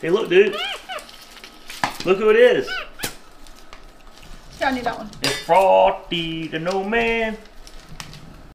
hey, look, dude. Look who it is. Yeah, I need that one. It's Frosty the No Man.